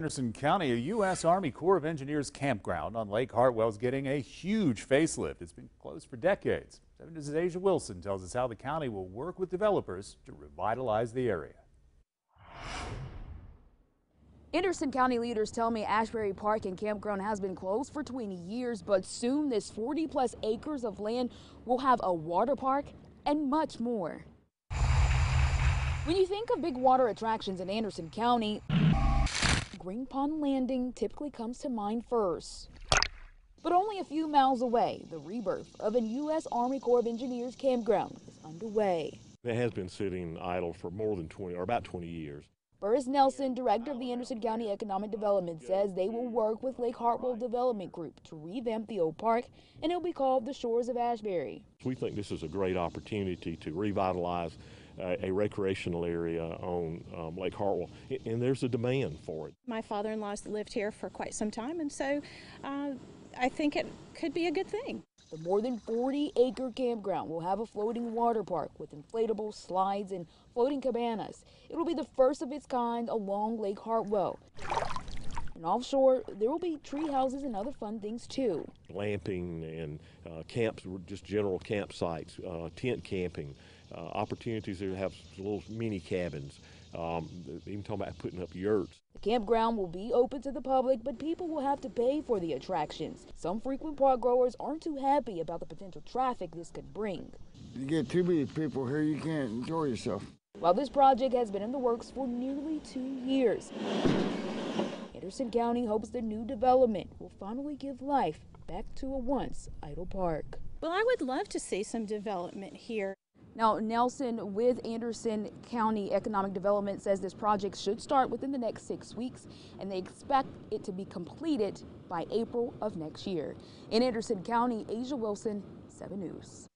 Anderson County, a U.S. Army Corps of Engineers campground on Lake Hartwell is getting a huge facelift. It's been closed for decades. 7 News' Asia Wilson tells us how the county will work with developers to revitalize the area. Anderson County leaders tell me Ashbury Park and Campground has been closed for 20 years, but soon this 40 plus acres of land will have a water park and much more. When you think of big water attractions in Anderson County, Green Pond Landing typically comes to mind first. But only a few miles away, the rebirth of a U.S. Army Corps of Engineers campground is underway. It has been sitting idle for more than 20 or about 20 years. Burriss Nelson, director of the Anderson County Economic Development, says they will work with Lake Hartwell Development Group to revamp the old park, and it'll be called the Shores of Ashbury. We think this is a great opportunity to revitalize uh, a recreational area on um, Lake Hartwell, and there's a demand for it. My father-in-law's lived here for quite some time, and so uh, I think it could be a good thing. The more than 40 acre campground will have a floating water park with inflatable slides and floating cabanas. It will be the first of its kind along Lake Hartwell. And offshore, there will be tree houses and other fun things too. Glamping and uh, camps, just general campsites, uh, tent camping, uh, opportunities to have little mini cabins, um, even talking about putting up yurts. The campground will be open to the public, but people will have to pay for the attractions. Some frequent park growers aren't too happy about the potential traffic this could bring. You get too many people here, you can't enjoy yourself. While this project has been in the works for nearly two years, Anderson County hopes the new development will finally give life back to a once idle park. Well, I would love to see some development here. Now, Nelson with Anderson County Economic Development says this project should start within the next six weeks, and they expect it to be completed by April of next year. In Anderson County, Asia Wilson, 7 News.